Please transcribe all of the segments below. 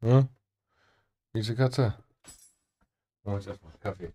Hm? Diese Katze. Machen wir jetzt erstmal Kaffee.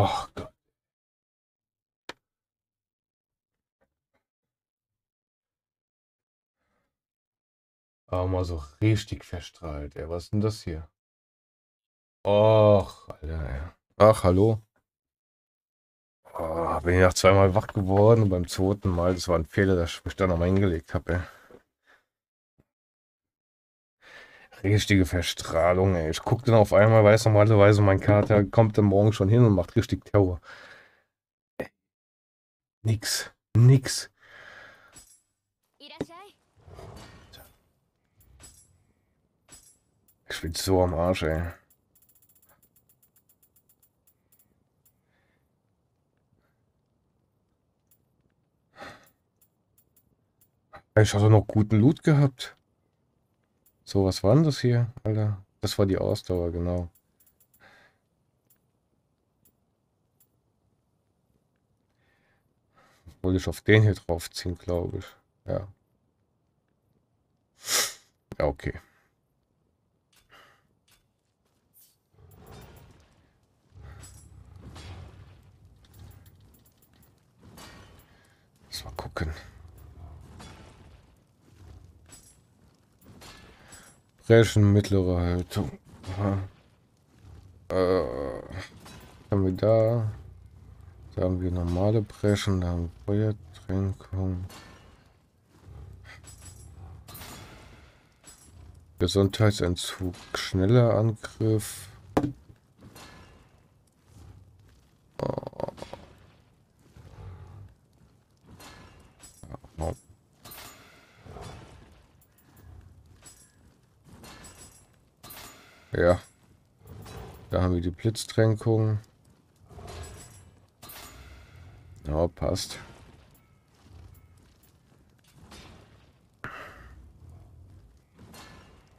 Oh Gott. Aber mal so richtig verstrahlt. Ey, was ist denn das hier? Och, Alter, ey. Ach, hallo. Oh, bin ich nach zweimal wach geworden und beim zweiten Mal, das war ein Fehler, dass ich mich dann nochmal hingelegt habe, ey. Richtige Verstrahlung, ey. Ich gucke dann auf einmal, weiß normalerweise, mein Kater kommt dann morgen schon hin und macht richtig Terror. Nix. Nix. Ich bin so am Arsch, ey. Ich hatte noch guten Loot gehabt. So, was war das hier, Alter? Das war die Ausdauer, genau. Wollte ich auf den hier draufziehen, glaube ich. Ja. Ja, okay. Lass mal gucken. Brechen, mittlere Haltung. Äh, haben wir da? Da haben wir normale Brechen, da haben wir Feuertränkung. Gesundheitsentzug, schneller Angriff. Oh. Ja. Da haben wir die Blitztränkung. Ja, passt.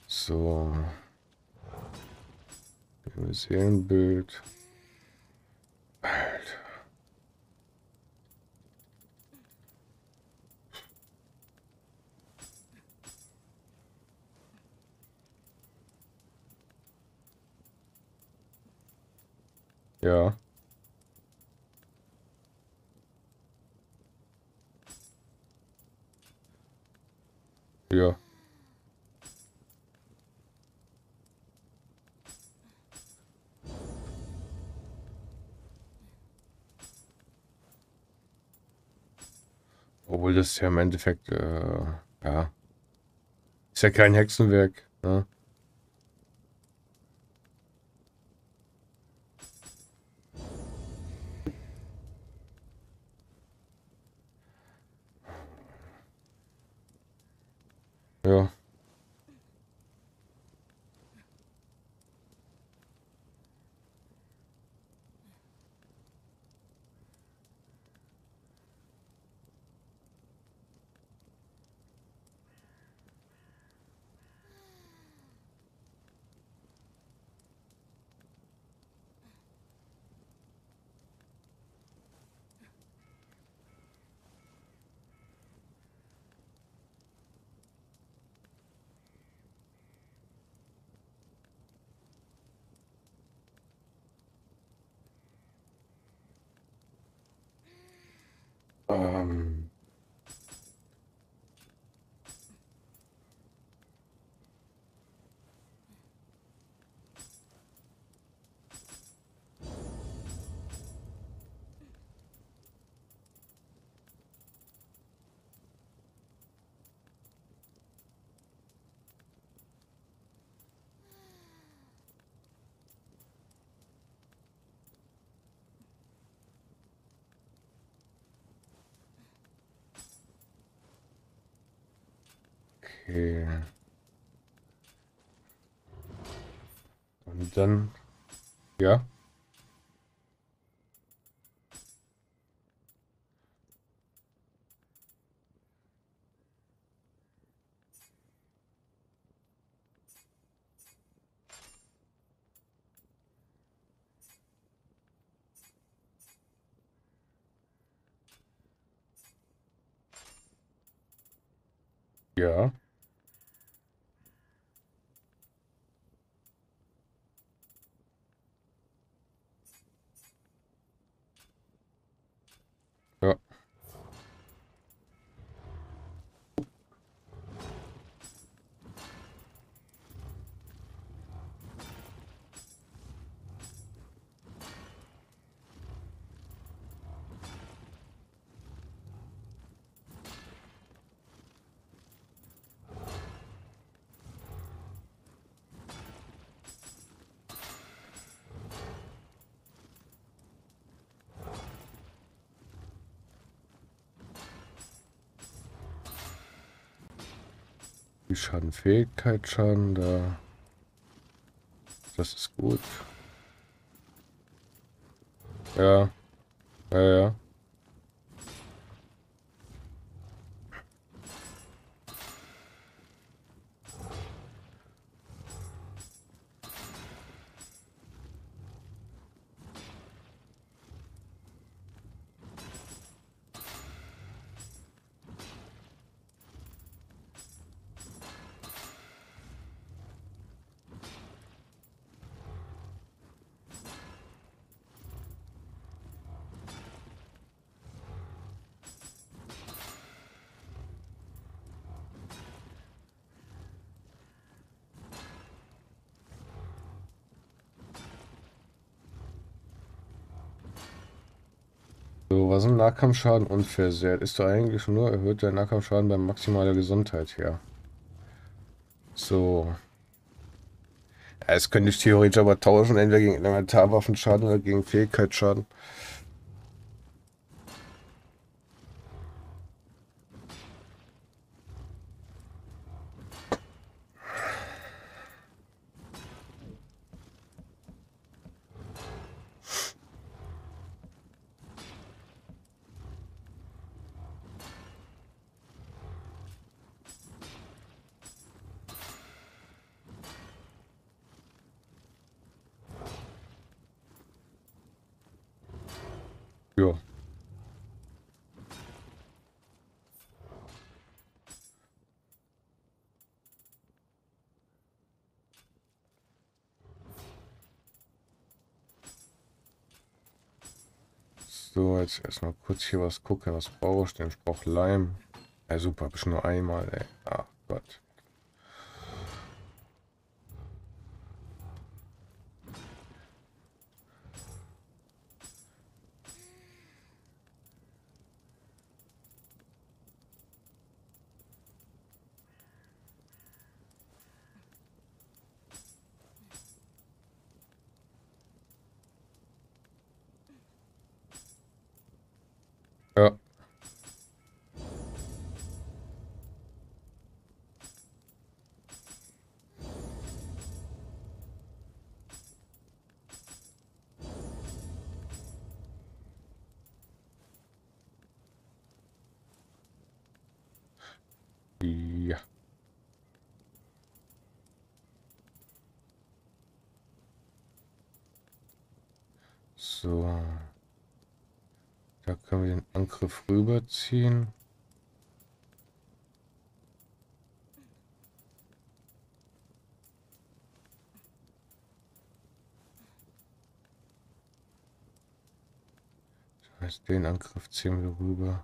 So. Seelenbild. Alter. Ja. Ja. Obwohl das ja im Endeffekt, äh, ja, ist ja kein Hexenwerk, ne? Ja. Ähm. Okay. Und dann, ja. Ja. Die Schadenfähigkeit Schaden da. Das ist gut. Ja. Ja, ja. Nahkampfschaden und Versehrt? Ist doch eigentlich nur erhöht der Nahkampfschaden bei maximaler Gesundheit her. So. Ja, könnte ich theoretisch aber tauschen, entweder gegen Elementarwaffenschaden oder gegen Fähigkeitsschaden. Ja. Erstmal kurz hier was gucken. Was brauche ich denn? Ich brauche Leim. Ja, super. Habe ich nur einmal, ey. Ach Ja. Angriff rüberziehen. Das heißt, den Angriff ziehen wir rüber.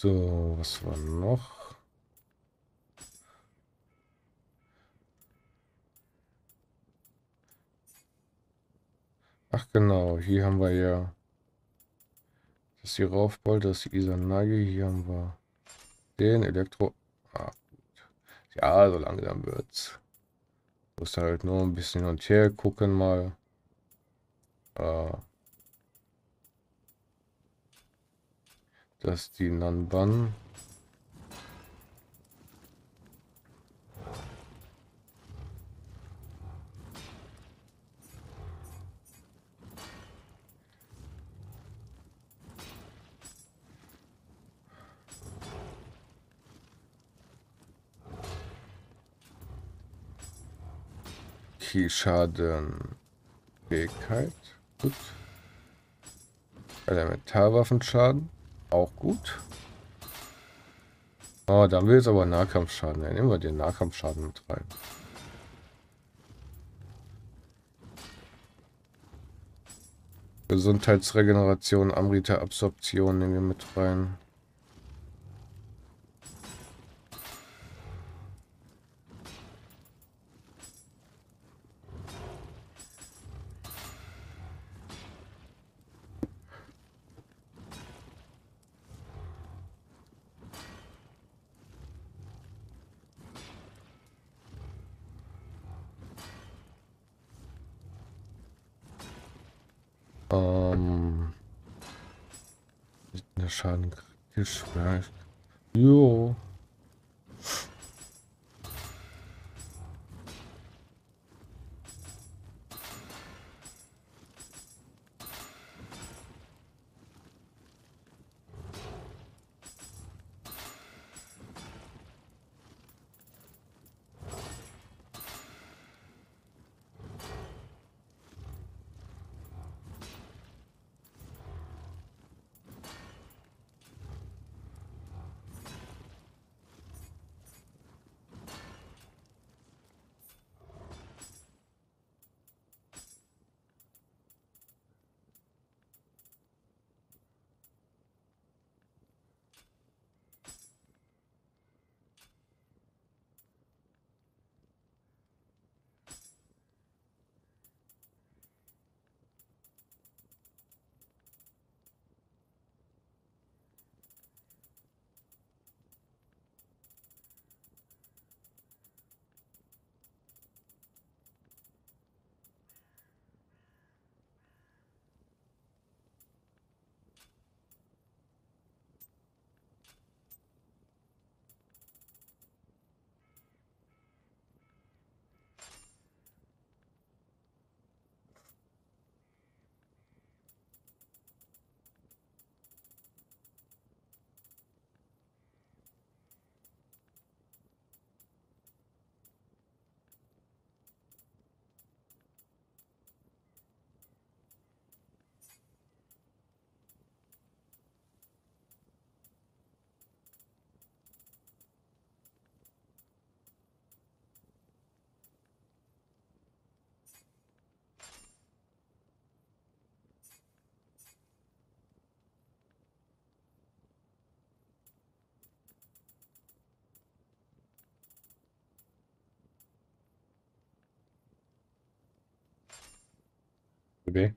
So, was war noch? Ach genau, hier haben wir ja das hier Raufbold, das ist Isanagi, hier haben wir den Elektro... Ah. Ja, so langsam wird's. Muss halt nur ein bisschen und her gucken mal. Äh, dass die Nanban Schaden Fähigkeit. Gut. Elementarwaffenschaden. Auch gut. Oh, dann will es aber Nahkampfschaden. Ja, nehmen wir den Nahkampfschaden mit rein. Gesundheitsregeneration, Amrita-Absorption nehmen wir mit rein. Ähm. Der Schaden geschwächt. Jo. Okay.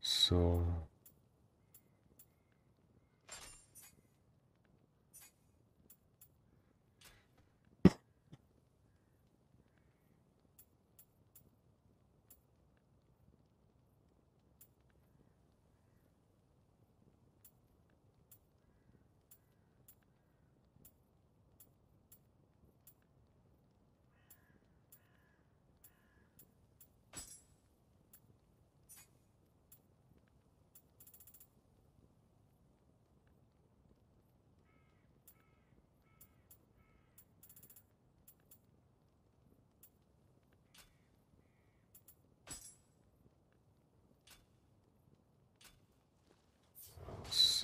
So.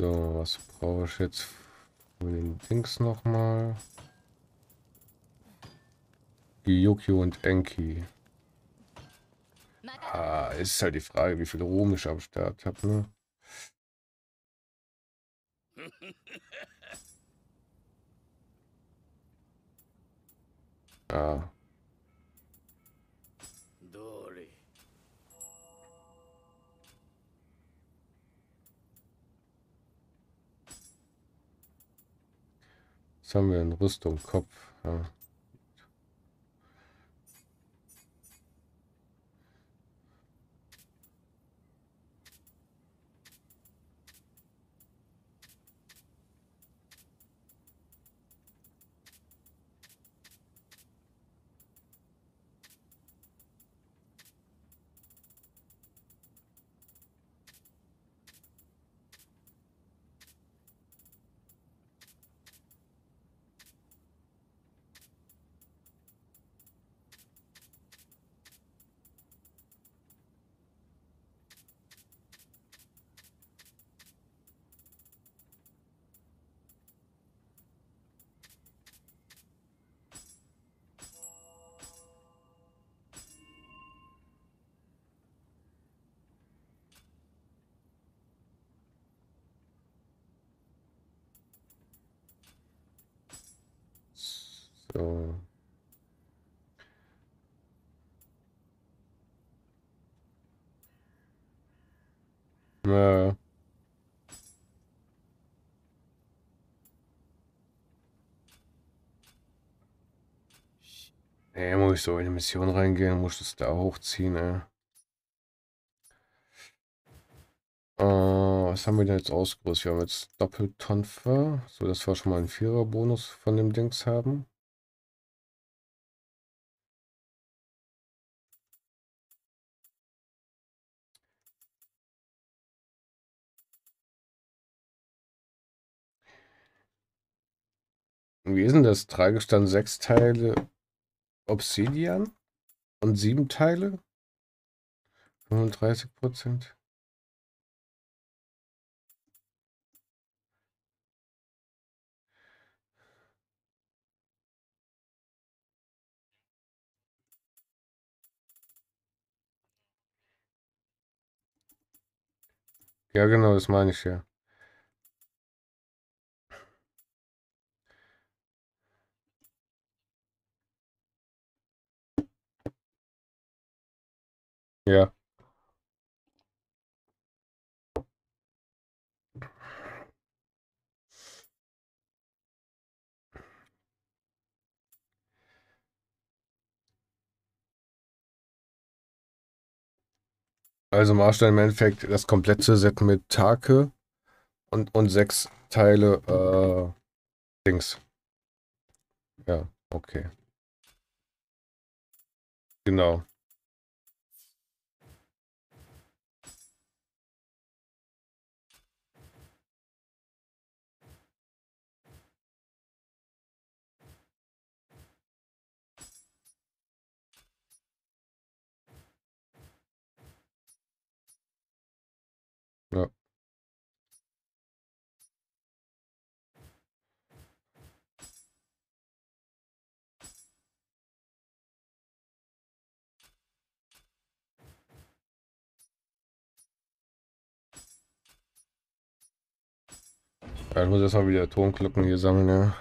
So, was brauche ich jetzt für den Dings nochmal? Gyokyo und Enki. Ah, ist halt die Frage, wie viel Ruhm ich am Start habe, ne? Ah. Was haben wir in Rüstung? Kopf. Ja. Ich so in die Mission reingehen, muss das da hochziehen, ey. Äh, was haben wir denn jetzt ausgerüstet? Wir haben jetzt Doppeltonfer, so dass wir schon mal einen Vierer-Bonus von dem Dings haben. Wie ist denn das? Tragestand sechs Teile Obsidian und sieben Teile? 35 Prozent. Ja, genau, das meine ich ja. Ja. Also du im Endeffekt das komplette Set mit Take und, und sechs Teile äh, Dings. Ja, okay. Genau. Ja, ich muss erstmal wieder Tonglocken hier sammeln, ja.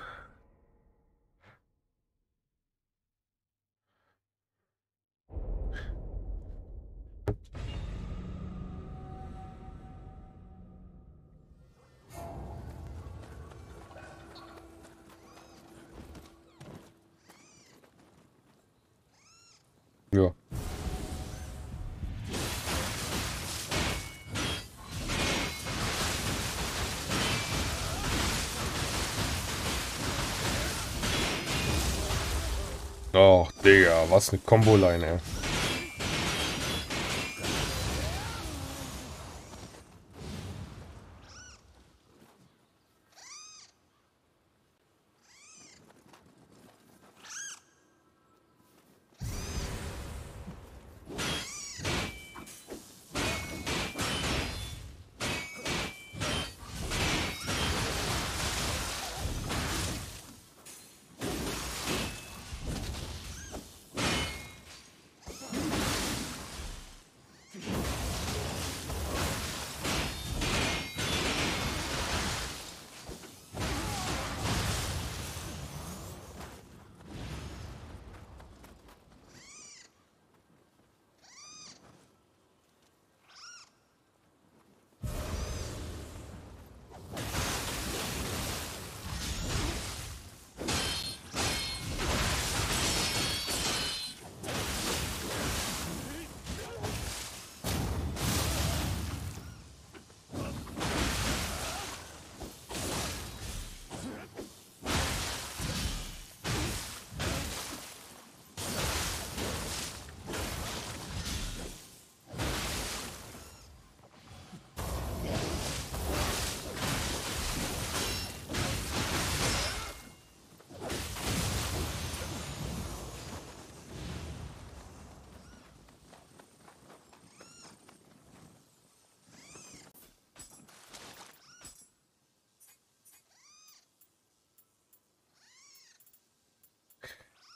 Ja. Och, Digga, was eine Kombo-Line,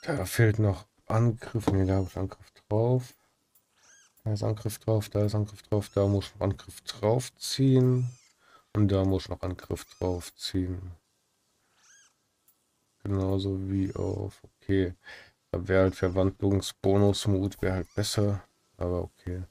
Da fehlt noch Angriff. Ne, da habe ich Angriff drauf. Da ist Angriff drauf, da ist Angriff drauf, da muss ich noch Angriff draufziehen. Und da muss ich noch Angriff draufziehen. Genauso wie auf. Okay. Da wäre halt Verwandlungsbonusmut wäre halt besser. Aber okay.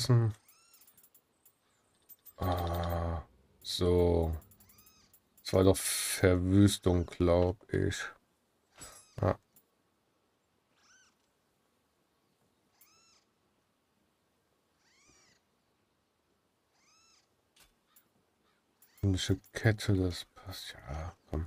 Anpassen. Ah, so. Es war doch Verwüstung, glaube ich. Ja. Kette, das passt ja. Komm.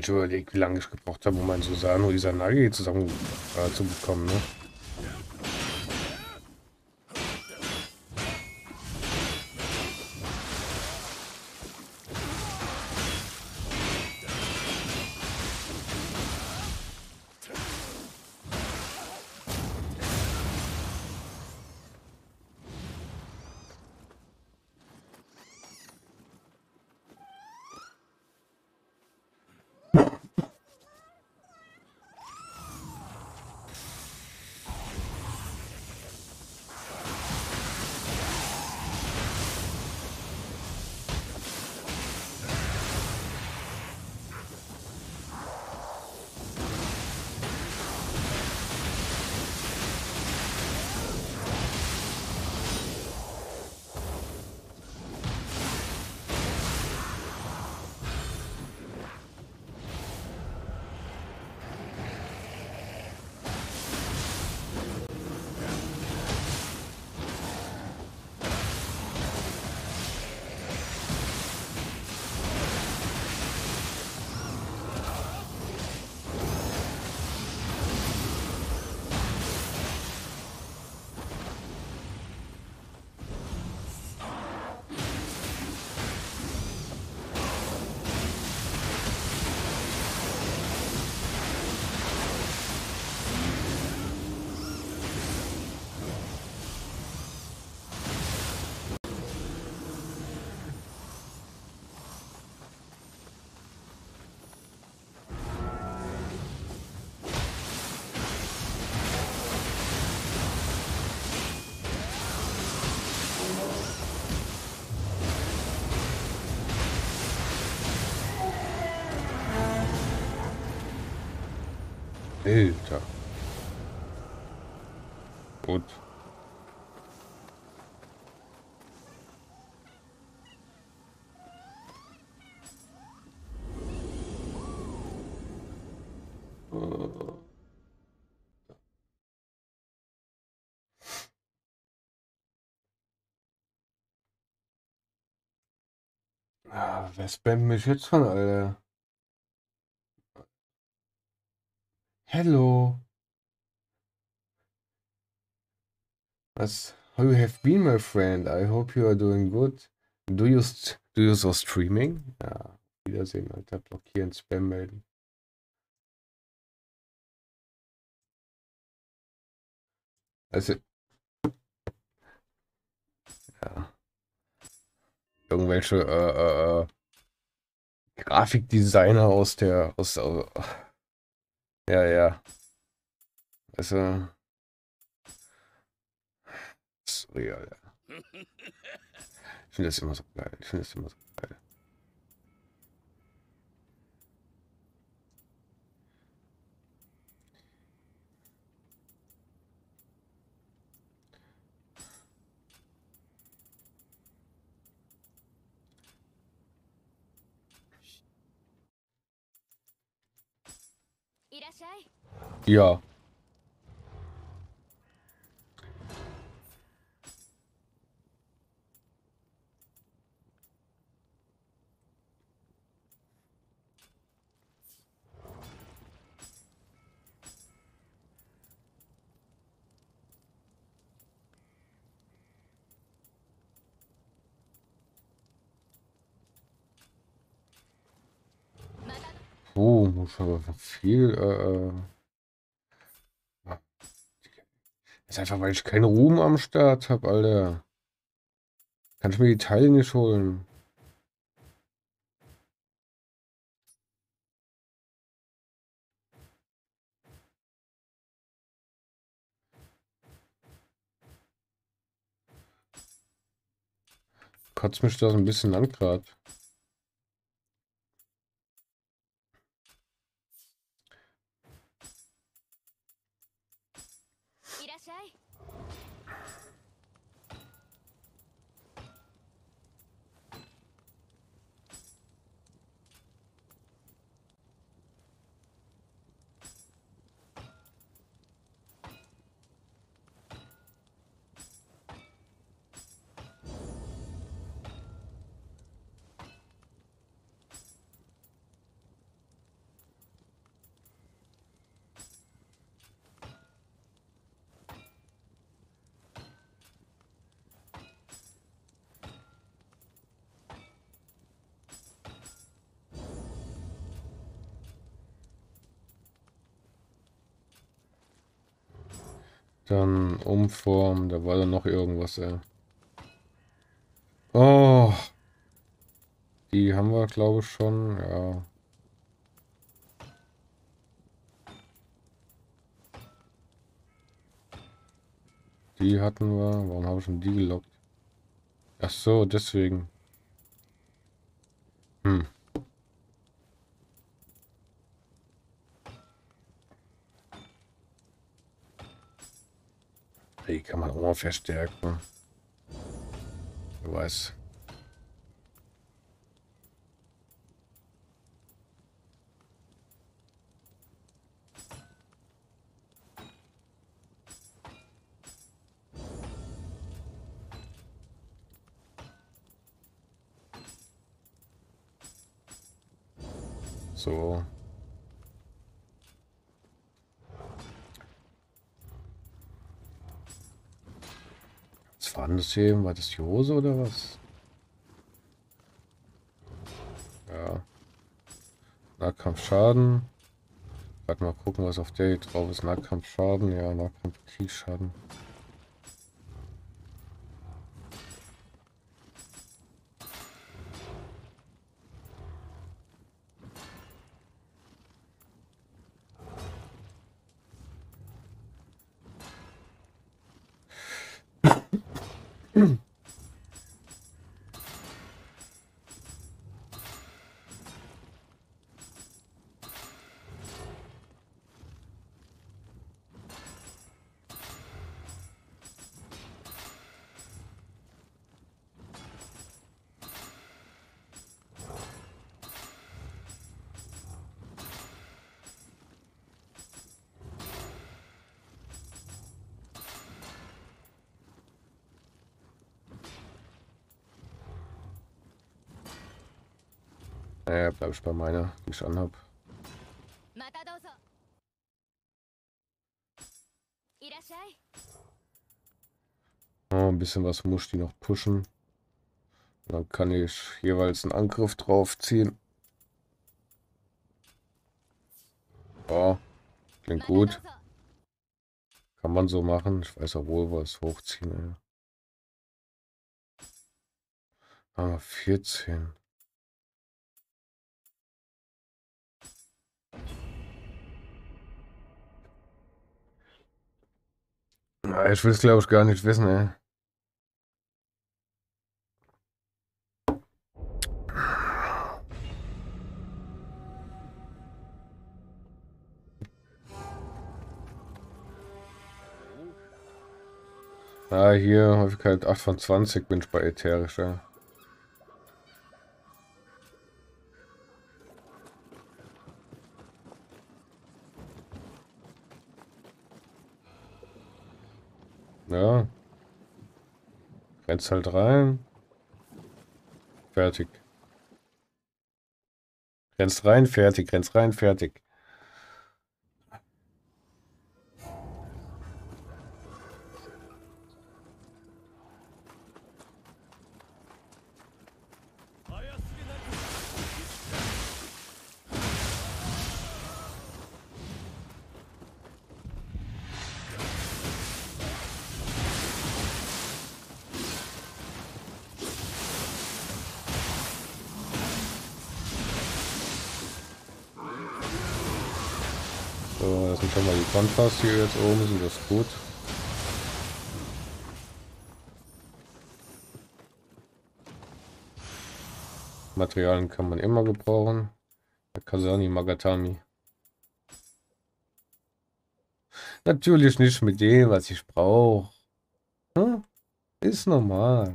Ich überlegt, wie lange ich gebraucht habe, um mein Susano Isanagi zusammen äh, zu bekommen. Ne? Ah, wer spammt mich jetzt von, Alter? Hello. Was? How you have been, my friend? I hope you are doing good. Do you do you so streaming? Ja, Wiedersehen, Alter. Blockieren, Spam melden. Also. Ja. Irgendwelche äh, äh, äh Grafikdesigner aus der aus, aus ja, ja. Also surreal. Ja. Ich finde das immer so geil. Ich finde das immer so geil. Ja. Oh, muss aber viel. Äh, äh, ist einfach, weil ich keinen Ruhm am Start habe, Alter. Kann ich mir die Teile nicht holen. Kotzt mich das ein bisschen an gerade. Dann Umform, da war dann noch irgendwas, ey. Oh. Die haben wir, glaube ich, schon, ja. Die hatten wir. Warum habe ich schon die gelockt? Ach so, deswegen. Hm. Kann man auch mal verstärken. Wer weiß. So. Hier? War das die Hose oder was? Ja. Nahkampfschaden. Warte mal gucken, was auf der hier drauf ist. Nahkampfschaden, ja, Nahkampf-Kriegsschaden. Naja, bei meiner, die ich anhab. Oh, ein bisschen was muss die noch pushen. Dann kann ich jeweils einen Angriff draufziehen. Oh, klingt gut. Kann man so machen. Ich weiß auch wohl, was hochziehen. Ey. Ah, 14. Ich will es glaube ich gar nicht wissen, ey. Ah, hier, Häufigkeit 8 von 20 bin ich bei ätherischer. Ja. Rennst halt rein. Fertig. Rennst rein, fertig. Rennst rein, fertig. Kontras hier jetzt oben, sind das gut. Materialien kann man immer gebrauchen. Kasani Magatami. Natürlich nicht mit dem, was ich brauche. Hm? Ist normal.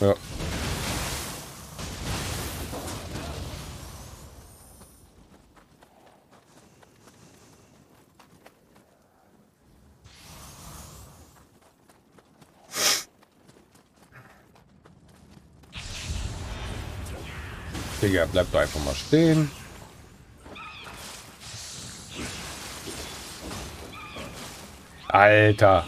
Ja. Digga, bleib doch einfach mal stehen. Alter.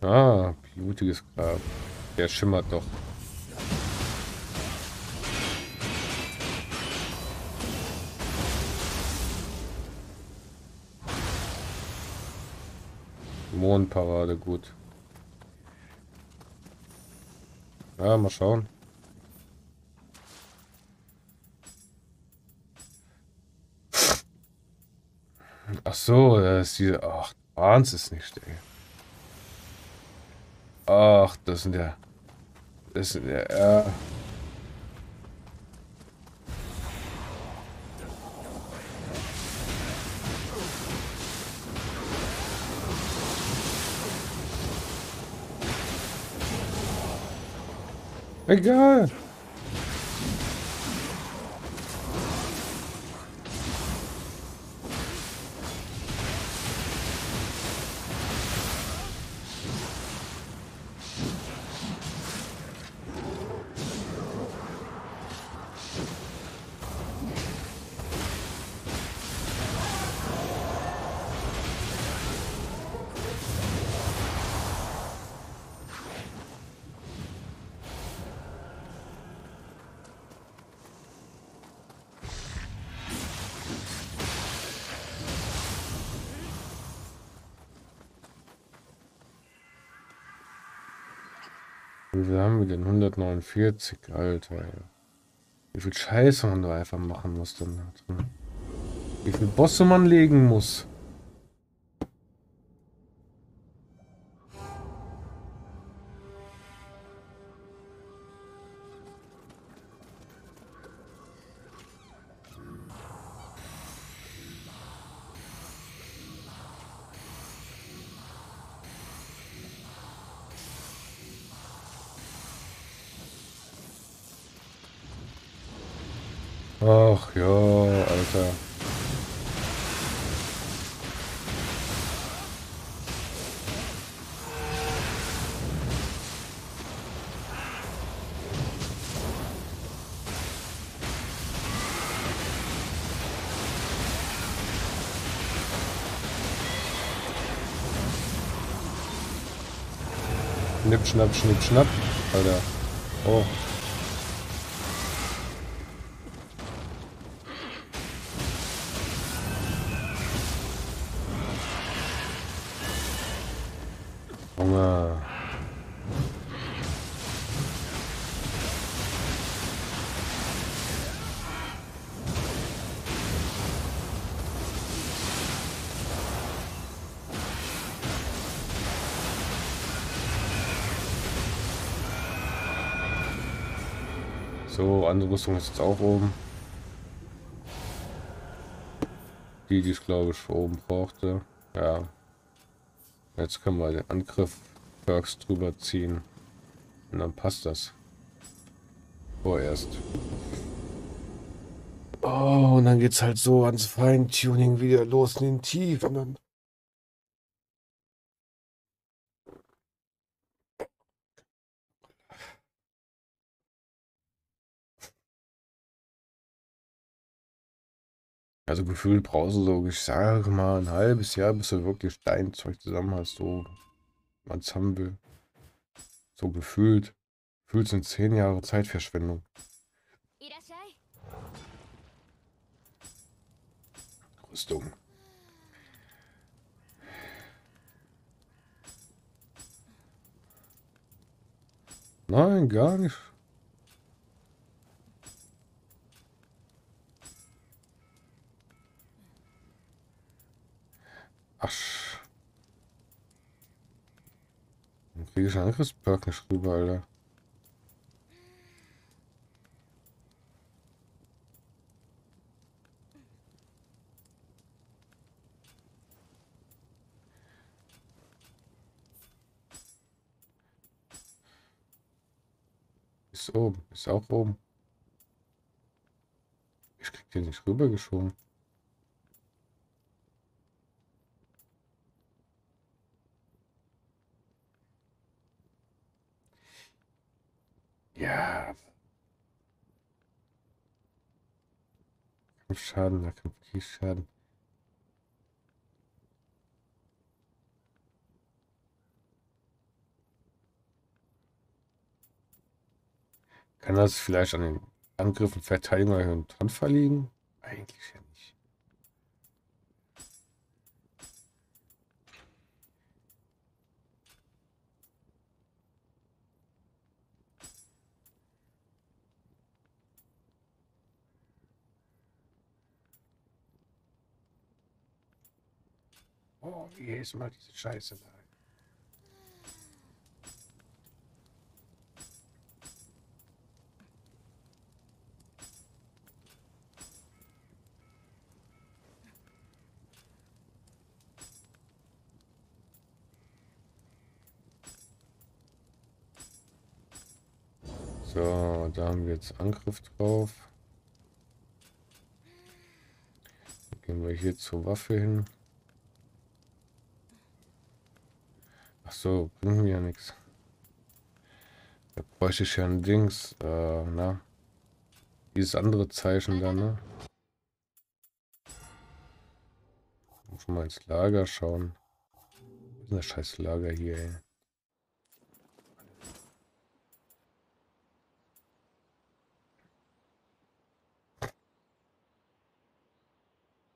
Ah, blutiges Grab. Der schimmert doch. Mondparade, gut. Ja, mal schauen. Ach so, das ist diese... Ach, Wahnsinn ist nicht, ey. Ach, das sind ja... Das sind ja... ja. Egal. Wie viel haben wir denn? 149, Alter. Wie viel Scheiße man da einfach machen muss dann. Wie viel Bosse man legen muss. Schnapp, schnipp, schnapp. Alter. Oh. Rüstung ist jetzt auch oben. Die, die ich glaube ich oben brauchte. Ja. Jetzt können wir den Angriff Perks drüber ziehen. Und dann passt das. Vorerst. Oh, und dann geht's halt so ans Feintuning wieder los in den Tiefen. Also gefühlt brauchst du so, ich sage mal, ein halbes Jahr, bis du wirklich dein Zeug zusammen hast, so Ensemble. So gefühlt. Gefühlt sind zehn Jahre Zeitverschwendung. Rüstung. Nein, gar nicht. Ach. Dann kriege ich einen Angriffsperk nicht rüber, Alter. Ist oben, ist auch oben. Ich krieg den nicht rübergeschoben. Ja. Kampfschaden, da Kampfschaden. Kann das vielleicht an den Angriffen, Verteidigung und Treffer liegen? Eigentlich ja Oh, jedes Mal diese Scheiße da. So, da haben wir jetzt Angriff drauf. Gehen wir hier zur Waffe hin. Ach so, bringt mir ja nichts. Da bräuchte ich ja ein Dings, äh, na. Dieses andere Zeichen da, ne? Muss mal ins Lager schauen. Was ist das scheiß Lager hier, ey?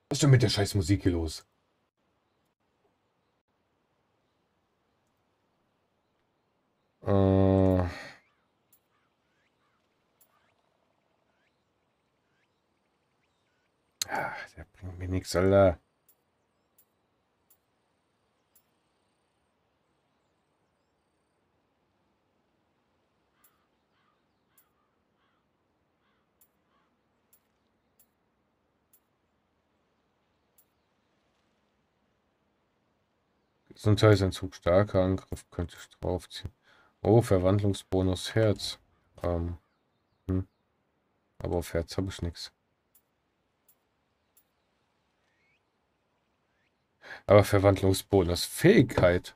Was ist denn mit der scheiß Musik hier los? Äh. Ach, der bringt mir nichts, Alter. Gesundheitsentzug, starker Angriff könnte ich draufziehen. Oh, Verwandlungsbonus Herz. Ähm, hm. Aber auf Herz habe ich nichts. Aber Verwandlungsbonus Fähigkeit.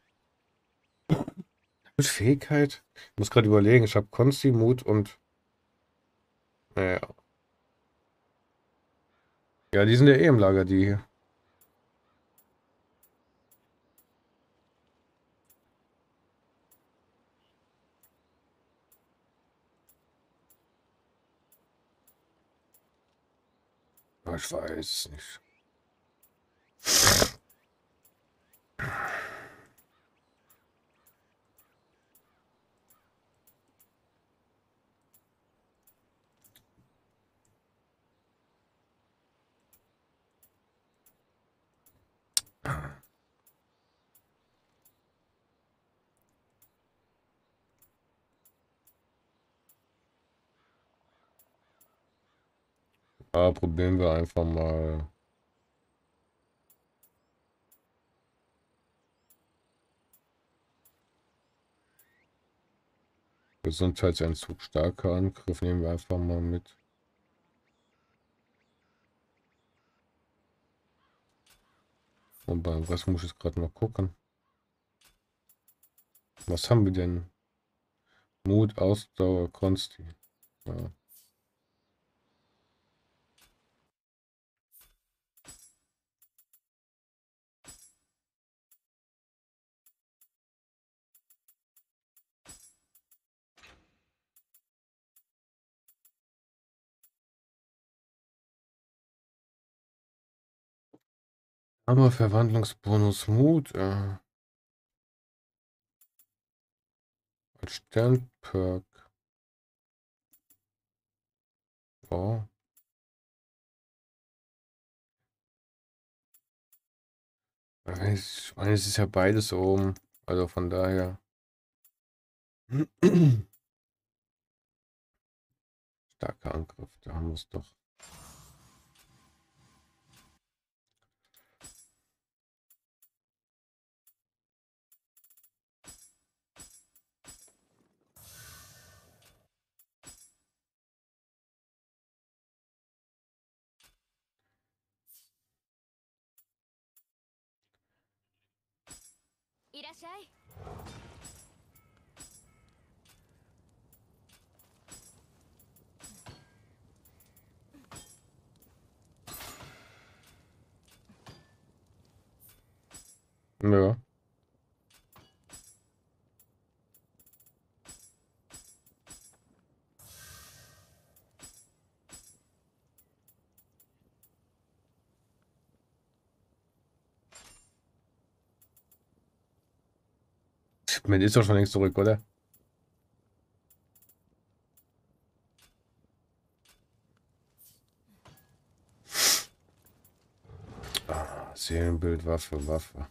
Mit Fähigkeit? Ich muss gerade überlegen, ich habe Konsti, Mut und... Naja. Ja, die sind ja eh im Lager, die hier. Ich weiß es nicht. Ja, probieren wir einfach mal. Gesundheitsentzug, starker Angriff nehmen wir einfach mal mit. Und beim Rest muss ich gerade noch gucken. Was haben wir denn? Mut, Ausdauer, Konsti. Ja. Aber Verwandlungsbonus Mut. Äh, als Sternperk. Oh. Ich meine, es ist ja beides oben. Also von daher. Starker Angriff, da haben wir es doch. Ja. Man ist doch schon längst zurück, oder? Ah, Seelenbild, Waffe, Waffe.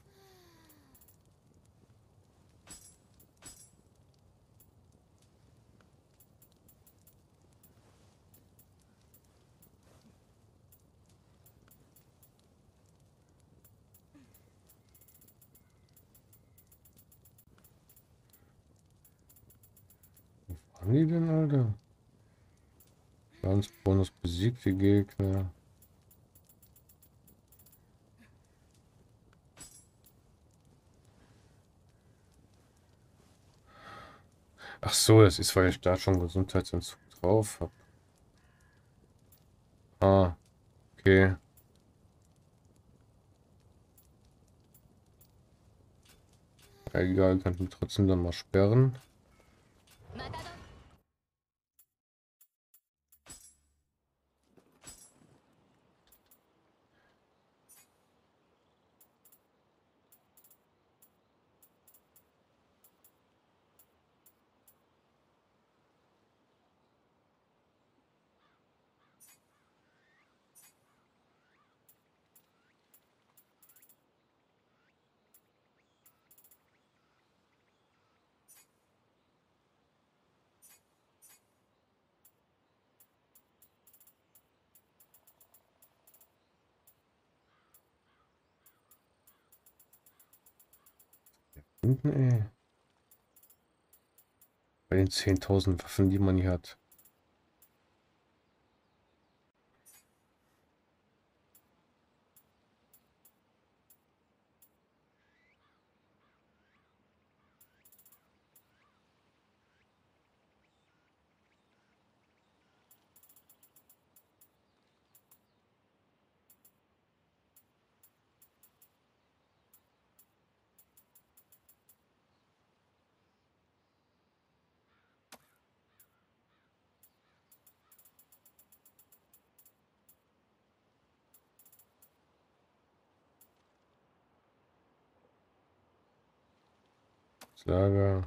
haben die denn, Alter? Besiegte Gegner. Ach so, das ist, weil ich da schon Gesundheitsentzug drauf habe. Ah, okay. Egal, kann ich trotzdem dann mal sperren. Unten, ey. Bei den 10.000 Waffen, die man hier hat. Lager.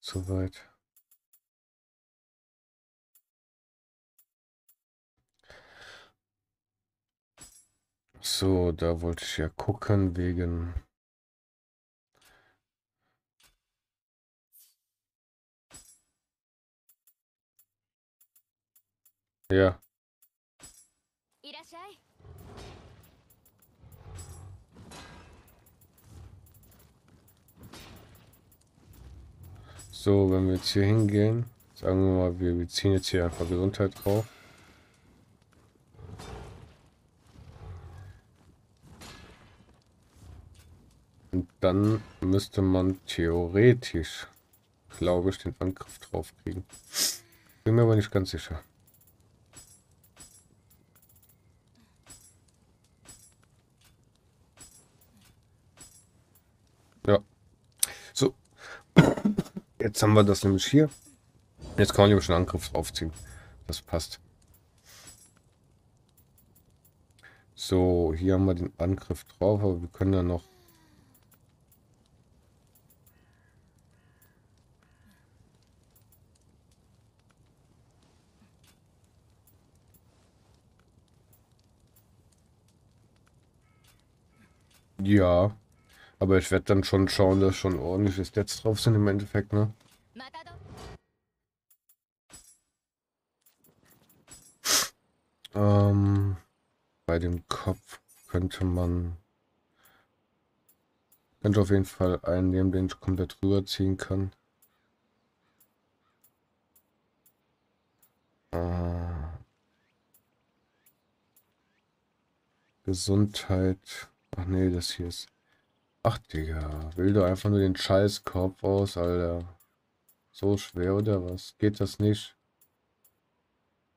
Soweit. So, da wollte ich ja gucken wegen Ja. So, wenn wir jetzt hier hingehen, sagen wir mal, wir beziehen jetzt hier einfach Gesundheit drauf. Und dann müsste man theoretisch, glaube ich, den Angriff drauf kriegen. Bin mir aber nicht ganz sicher. Ja. So. Jetzt haben wir das nämlich hier. Jetzt kann man nämlich einen Angriff draufziehen. Das passt. So, hier haben wir den Angriff drauf, aber wir können ja noch Ja. Aber ich werde dann schon schauen, dass schon ordentliche Stats drauf sind im Endeffekt, ne? Ähm, bei dem Kopf könnte man könnte auf jeden Fall einen nehmen, den ich komplett rüberziehen kann. Äh, Gesundheit. Ach nee, das hier ist Ach, Digga. Will du einfach nur den scheiß Kopf aus, Alter. So schwer oder was? Geht das nicht?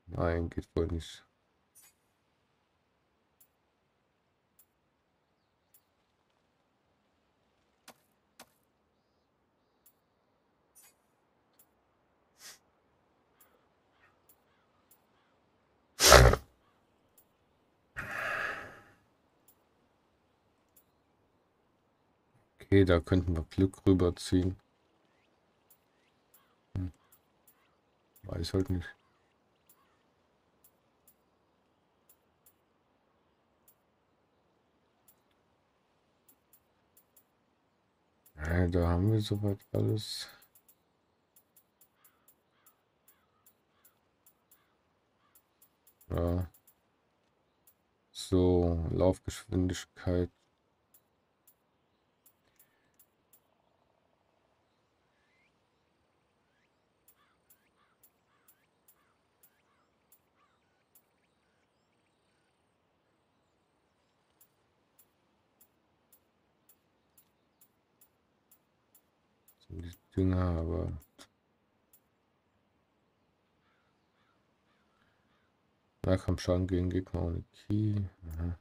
Nein, geht wohl nicht. Okay, da könnten wir Glück rüberziehen. Hm. Weiß halt nicht. Da haben wir soweit alles. Ja. So, Laufgeschwindigkeit die Dünger, aber Nahkampfschaden gegen Gegner ohne Key. Aha.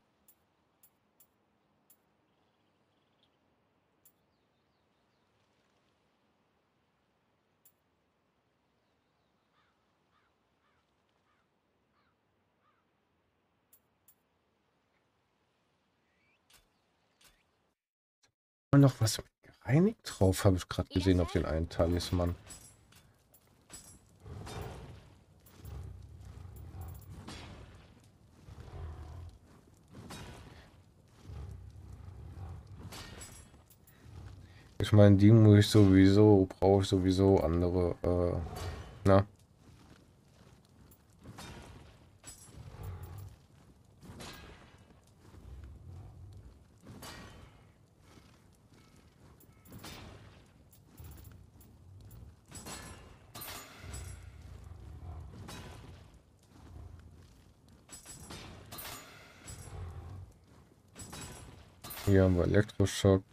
noch was mit gereinigt drauf, habe ich gerade gesehen auf den einen Talisman. Ich meine, die muss ich sowieso, brauche ich sowieso andere, äh, na? Hier haben wir Elektroschock.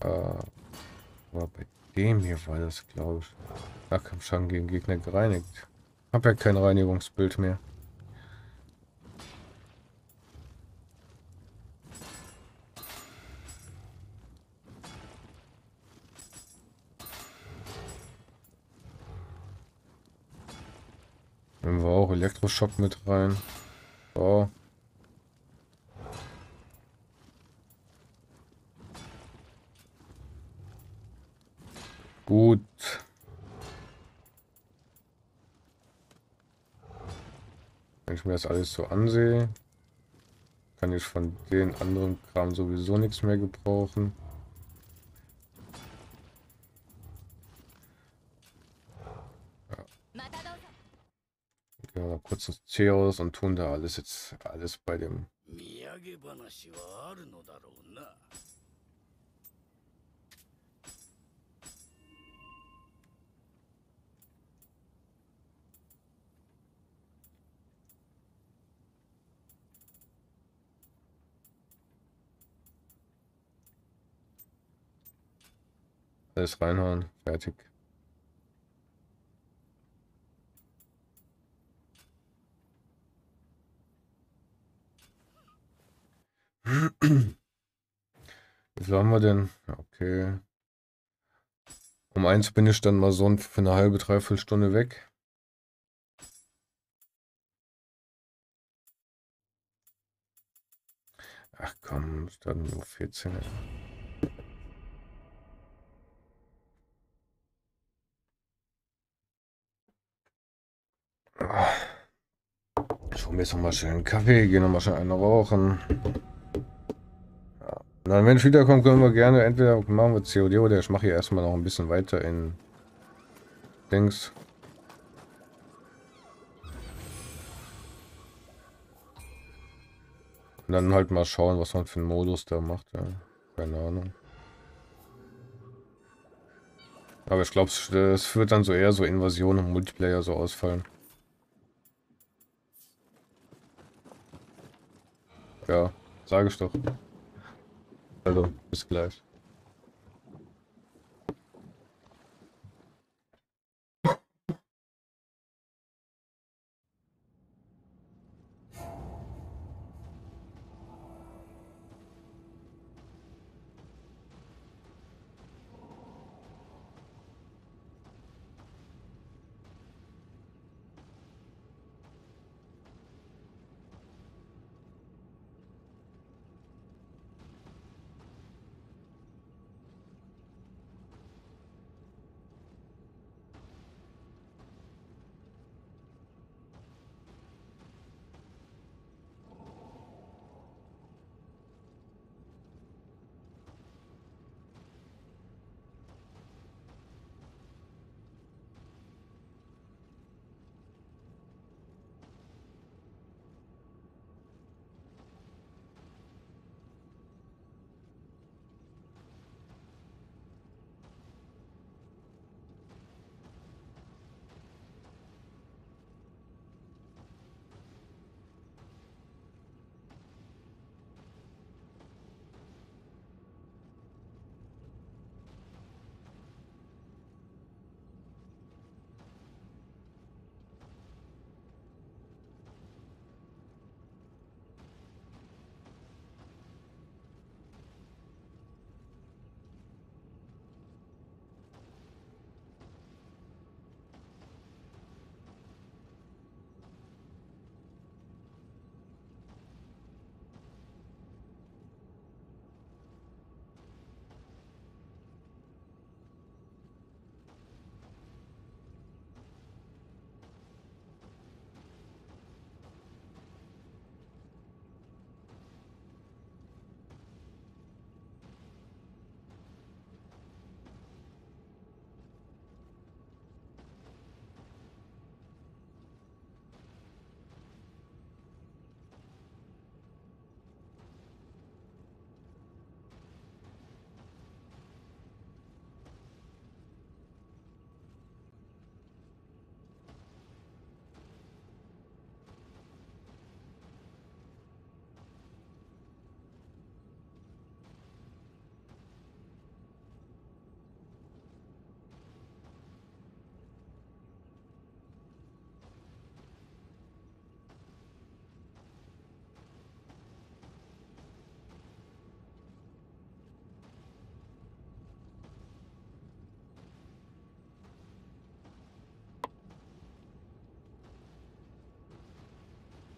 Äh, aber bei dem hier war das, glaube ich. Nahkampfschaden gegen Gegner gereinigt. Hab ja kein Reinigungsbild mehr. Nehmen wir auch Elektroschock mit rein. So. Gut. Wenn ich mir das alles so ansehe, kann ich von den anderen Kram sowieso nichts mehr gebrauchen. Ja. Gehen wir mal kurz ins C aus und tun da alles jetzt alles bei dem Alles reinhauen. Fertig. Wie viel haben wir denn? Okay. Um eins bin ich dann mal so für eine halbe, dreiviertel Stunde weg. Ach komm, dann nur 14. Ich hole mir jetzt nochmal schön einen Kaffee, gehe nochmal schön eine rauchen. Ja. Und dann, wenn ich wiederkomme, können wir gerne entweder machen wir COD oder ich mache hier erstmal noch ein bisschen weiter in Dings. Und dann halt mal schauen, was man für einen Modus da macht. Ja. Keine Ahnung. Aber ich glaube, es wird dann so eher so Invasion und Multiplayer so ausfallen. Ja, sage ich doch. Also, bis gleich.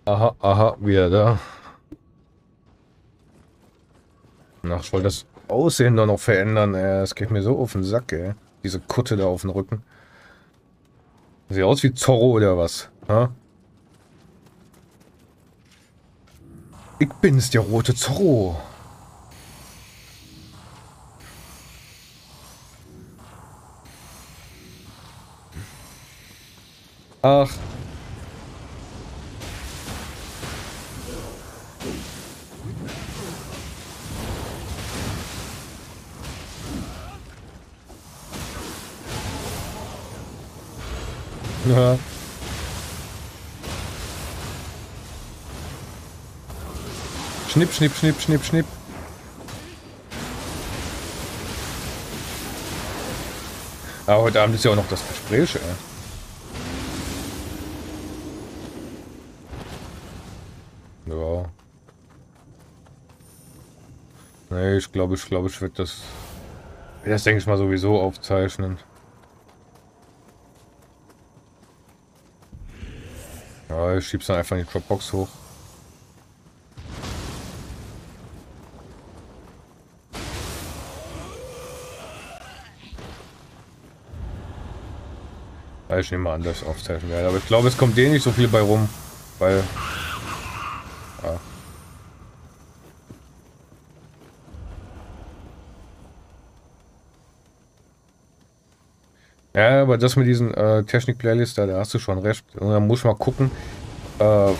Aha, aha, wieder da. Ach, ich wollte das Aussehen doch noch verändern, ey. Es geht mir so auf den Sack, ey. Diese Kutte da auf dem Rücken. Sieht aus wie Zorro oder was? Ha? Ich bin's, der rote Zorro. Ach. Schnipp, schnipp, schnipp, schnipp, schnipp. Aber heute Abend ist ja auch noch das Gespräch, ey. Ja. Nee, ich glaube, ich glaube, ich werde das... Das denke ich mal sowieso aufzeichnen. Ja, ich schieb's dann einfach in die Dropbox hoch. Ja, ich nehme an, dass ich aufzeichnen werde. Aber ich glaube, es kommt eh nicht so viel bei rum. Weil... Ja. Ja, aber das mit diesen äh, Technik-Playlist, da, da hast du schon recht. Und dann muss mal gucken. Äh, oh,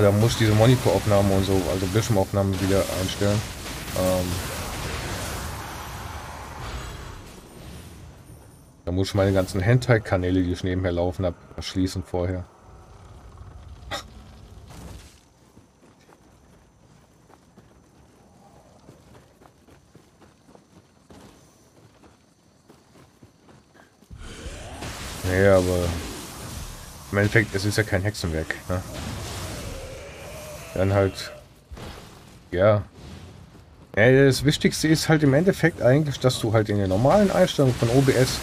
da muss diese Monitoraufnahmen und so, also Bildschirmaufnahmen wieder einstellen. Ähm, da muss ich meine ganzen Hentai-Kanäle, die ich nebenher laufen habe, schließen vorher. Nee, aber im Endeffekt, es ist ja kein Hexenwerk. Ne? Dann halt, ja. ja. Das Wichtigste ist halt im Endeffekt eigentlich, dass du halt in den normalen Einstellungen von OBS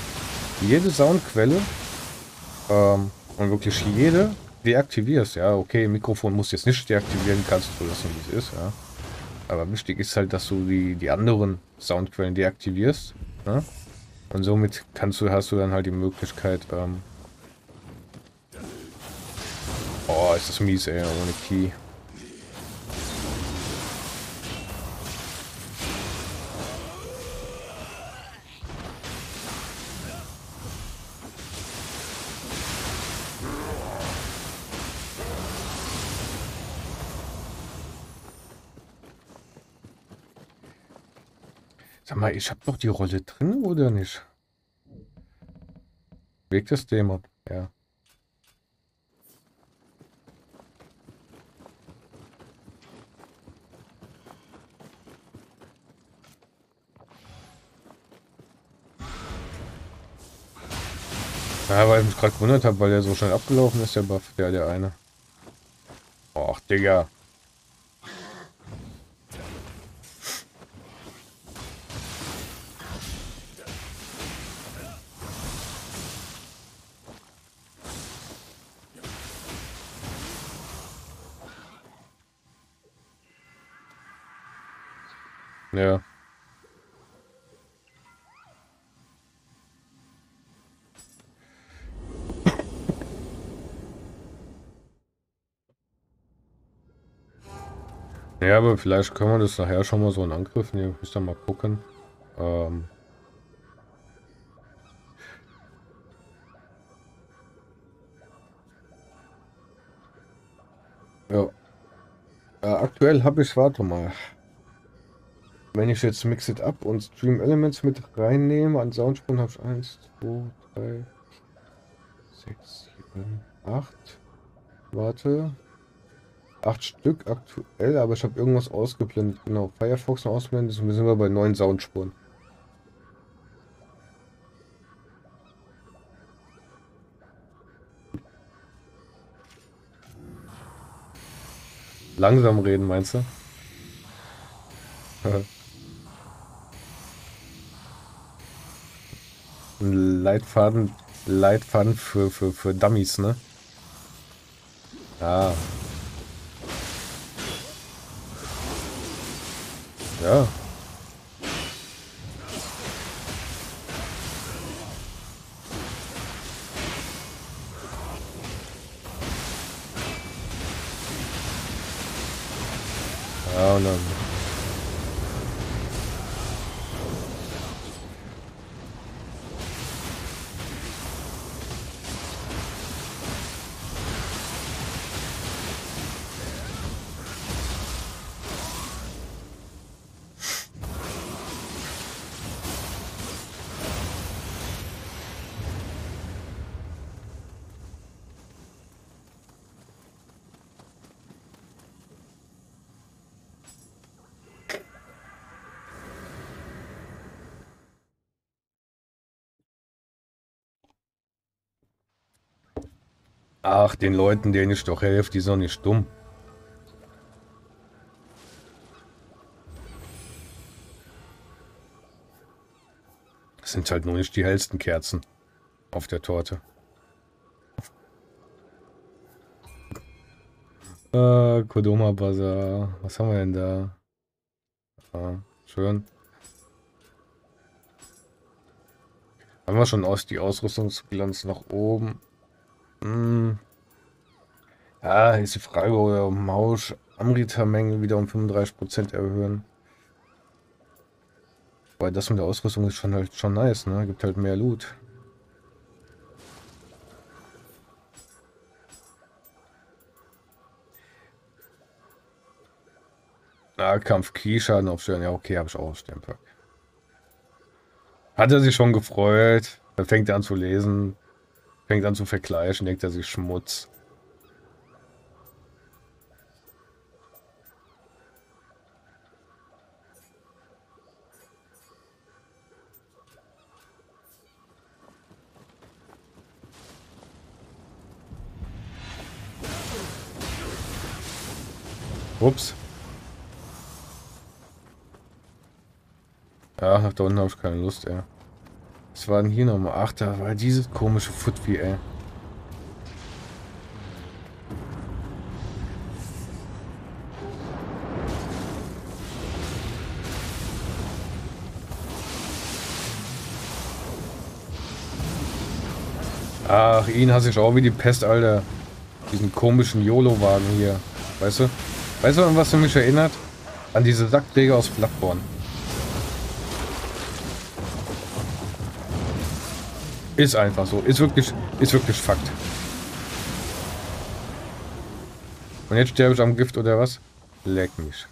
jede Soundquelle ähm, und wirklich jede deaktivierst. Ja, okay, Mikrofon muss jetzt nicht deaktivieren, kannst du lassen, wie es ist. Ja. Aber wichtig ist halt, dass du die, die anderen Soundquellen deaktivierst. Ne? Und somit kannst du, hast du dann halt die Möglichkeit, ähm Oh, ist das mies, ey, ohne Key. Ich hab doch die Rolle drin, oder nicht? Weg des Dämon, ja. Ja, weil ich mich gerade gewundert habe, weil der so schnell abgelaufen ist, der Buff, der, der eine. Och, Digga. Ja. Ja, aber vielleicht können wir das nachher schon mal so einen Angriff nehmen. Muss dann mal gucken. Ähm ja. Äh, aktuell habe ich, warte mal. Wenn ich jetzt Mix It Up und Stream Elements mit reinnehme, an Soundspuren habe ich 1, 2, 3, 6, 7, 8. Warte. Acht Stück aktuell, aber ich habe irgendwas ausgeblendet. Genau, Firefox noch ausgeblendet, und wir sind wir bei neun Soundspuren. Langsam reden, meinst du? Ein Leitfaden, Leitfaden für, für, für Dummies, ne? Ah. Ja. Ja, und dann Ach, den Leuten, denen ich doch helfe, die sind nicht dumm. Das sind halt nur nicht die hellsten Kerzen auf der Torte. Äh, Kodoma Bazaar. Was haben wir denn da? Ah, schön. Haben wir schon aus die Ausrüstungsbilanz nach oben? Hm. Ja, ist die Frage, oder Mausch Amrita-Menge wieder um 35% erhöhen. Weil das mit der Ausrüstung ist schon halt schon nice, ne? Gibt halt mehr Loot. Ah, Kampf Kieschaden aufstellen. Ja, okay, habe ich auch Sternpack. Hat er sich schon gefreut. Dann fängt er an zu lesen. Fängt an zu vergleichen, denkt er sich Schmutz. Ups. Ja, da unten habe ich keine Lust, ey. Was war denn hier nochmal? Ach, da war dieses komische Footwie, ey. Ach, ihn hasse ich auch wie die Pest, Alter. Diesen komischen YOLO-Wagen hier. Weißt du? Weißt du, an was er mich erinnert? An diese Sackträger aus Bloodborne. Ist einfach so. Ist wirklich, ist wirklich Fakt. Und jetzt sterbe ich am Gift oder was? Leck mich.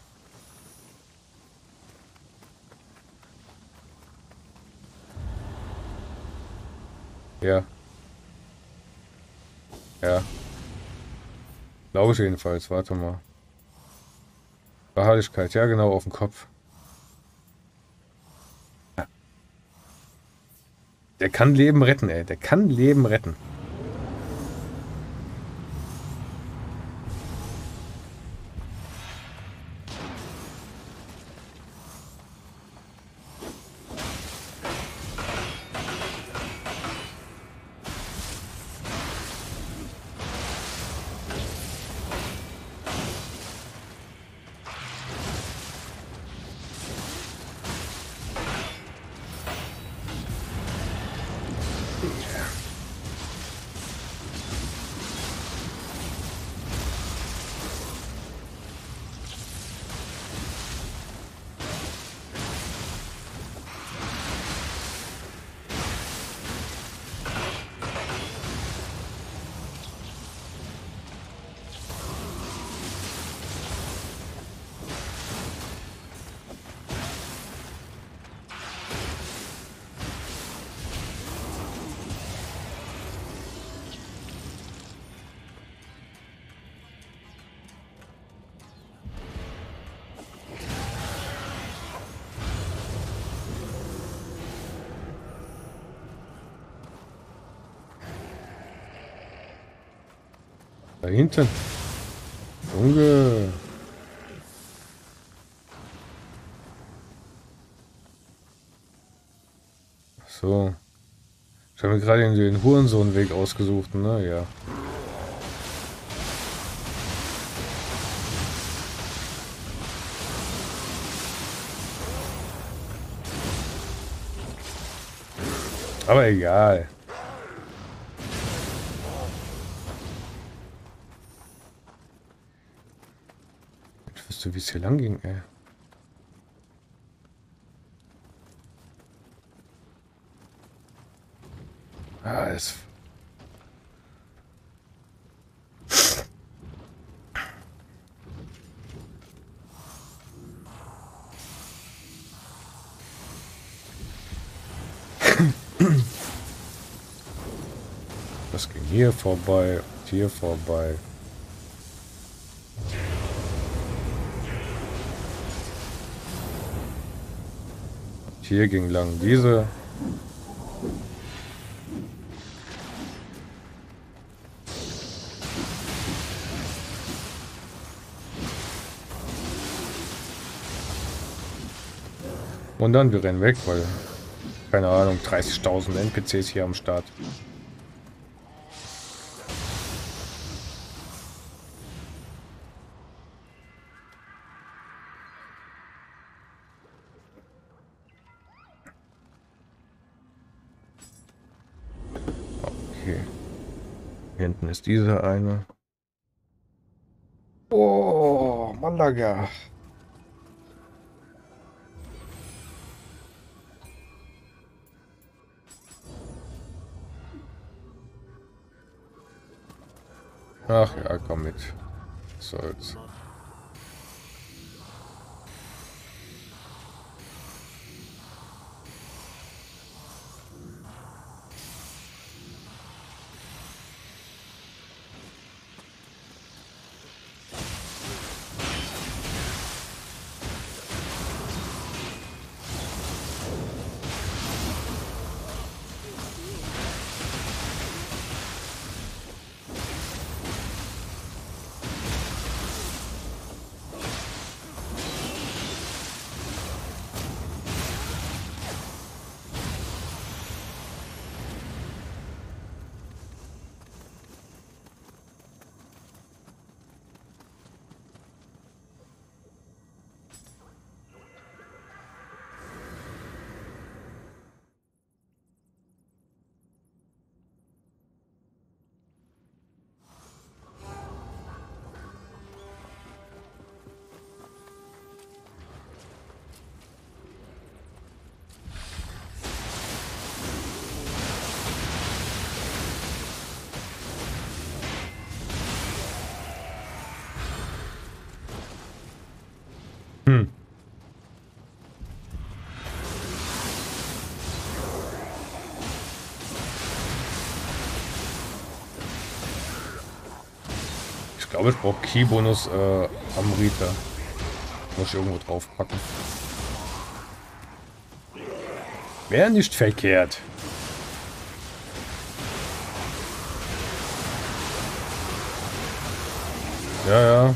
Ja. Ja. Glaube ich jedenfalls. Warte mal. Beharrlichkeit. Ja, genau, auf dem Kopf. Der kann Leben retten, ey. Der kann Leben retten. kommt? Junge. So. Ich habe mir gerade den, den Hurensohnweg ausgesucht, ne? Ja. Aber egal. Wüsste, wie es hier lang ging, ey. Ah, es Das ging hier vorbei, hier vorbei. Hier ging lang diese. Und dann wir rennen weg, weil, keine Ahnung, 30.000 NPCs hier am Start. Okay. Hier hinten ist dieser eine. Oh, Malaga. Ach ja, komm mit. Was soll's. Glaube, ich brauche Key-Bonus äh, am Rita. Muss ich irgendwo draufpacken. Wäre nicht verkehrt. Ja, ja.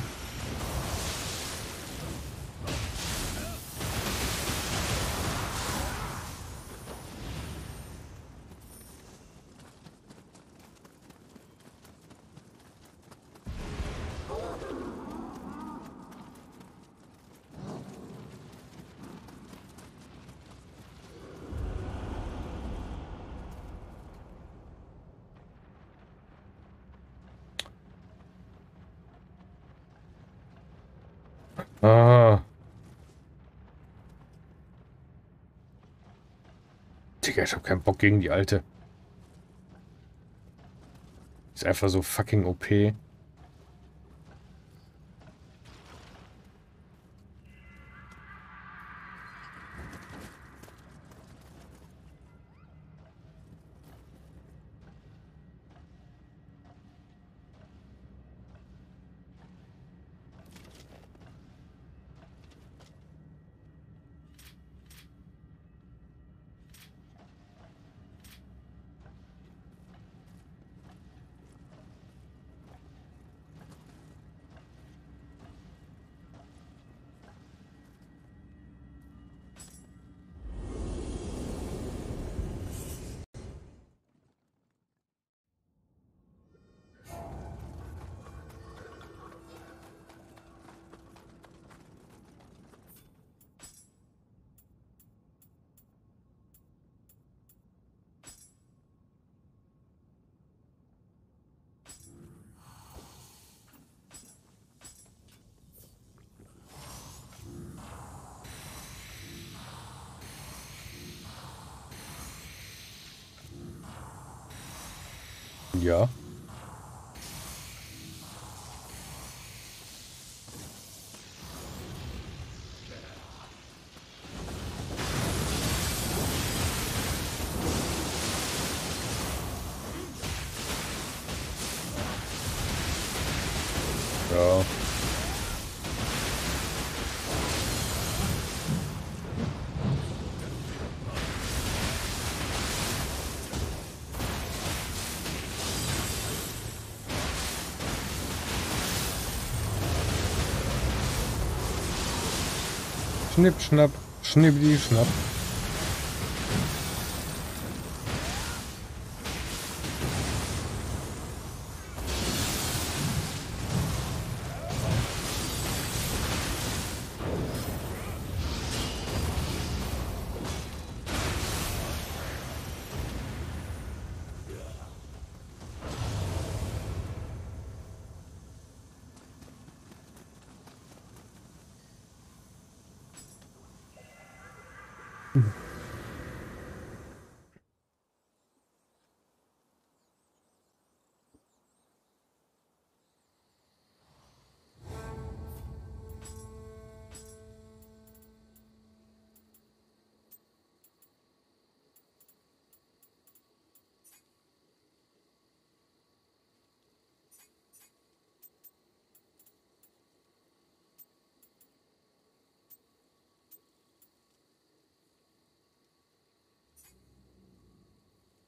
Ah. Digga, ich hab keinen Bock gegen die alte. Ist einfach so fucking OP. Ja. Schnipp, schnapp, schnibbidi, schnapp.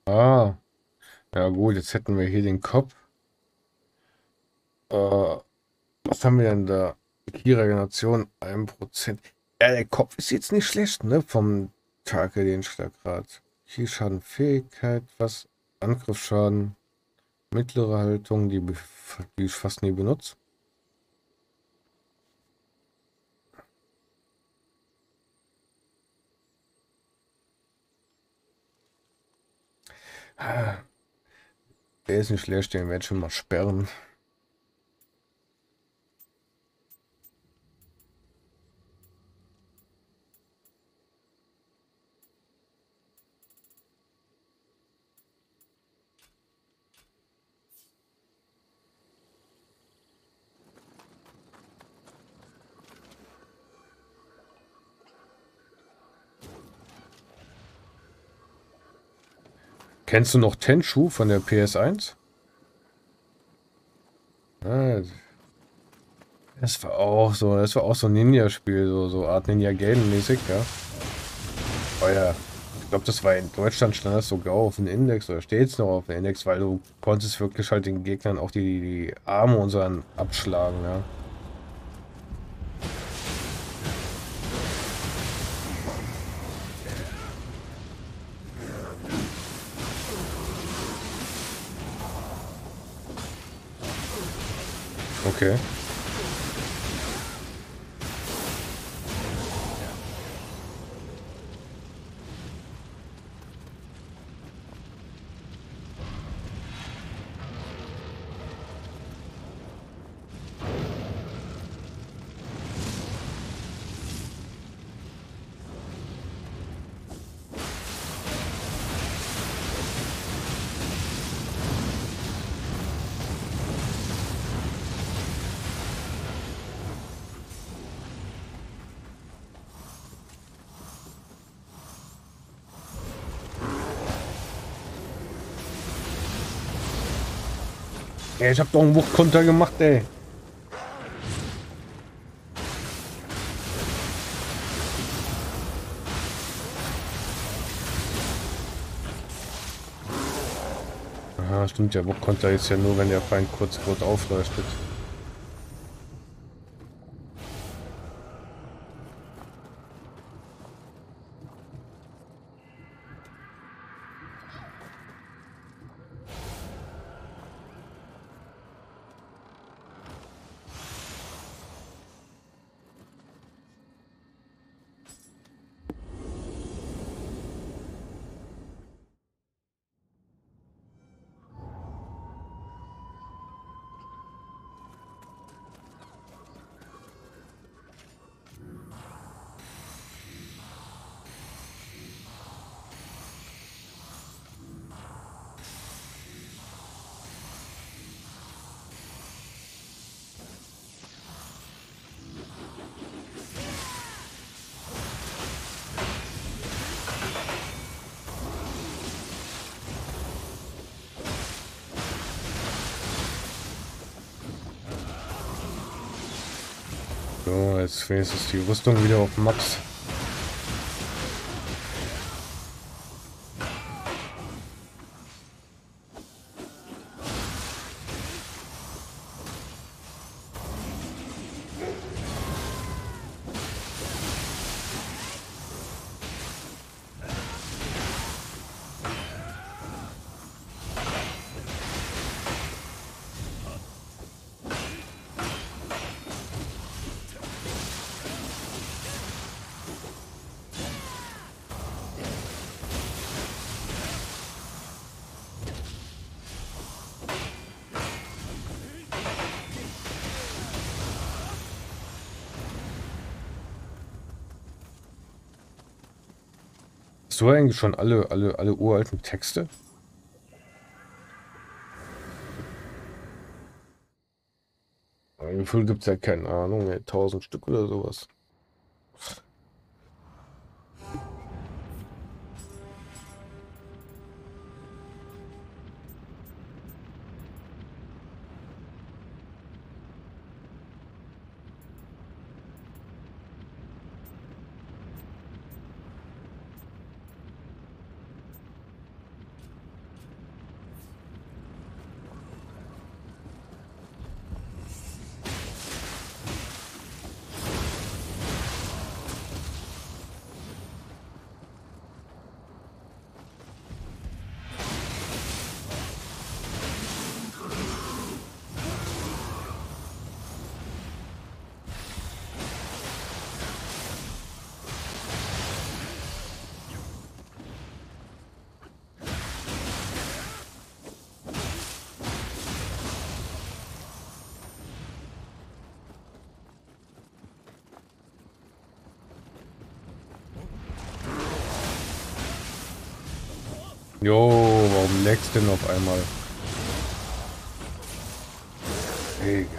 Ah. Ja gut, jetzt hätten wir hier den Kopf. Äh, was haben wir denn da? Ki-Regeneration 1%. Ja, der Kopf ist jetzt nicht schlecht, ne? Vom Tage, den gerade. Ki-Schaden, Fähigkeit, was? Angriffsschaden, mittlere Haltung, die, die ich fast nie benutze. Der ist nicht schlecht, den werde ich schon mal sperren. Kennst du noch Tenchu von der PS1? Ah, das war auch so, das war auch so ein Ninja-Spiel, so, so Art Ninja-Game-mäßig, ja. Oh ja, ich glaube, das war in Deutschland stand das sogar auf dem Index oder steht es noch auf dem Index, weil du konntest wirklich halt den Gegnern auch die, die Arme so abschlagen, ja. Okay. Ja, ich hab doch einen Wuchtkonter gemacht, ey. Aha, stimmt ja. Wuchtkonter ist ja nur, wenn der Feind kurz rot aufleuchtet. Jetzt wenigstens die Rüstung wieder auf Max. Hast du eigentlich schon alle, alle, alle uralten Texte? Wie viel gibt es ja keine Ahnung, 1000 Stück oder sowas. Jo, warum leckst denn auf einmal? Egal.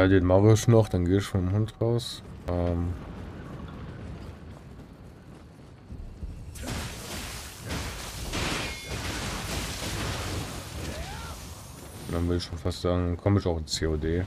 Ja, den ich noch, dann gehe ich vom Hund raus. Ähm dann will ich schon fast sagen, komme ich auch in COD.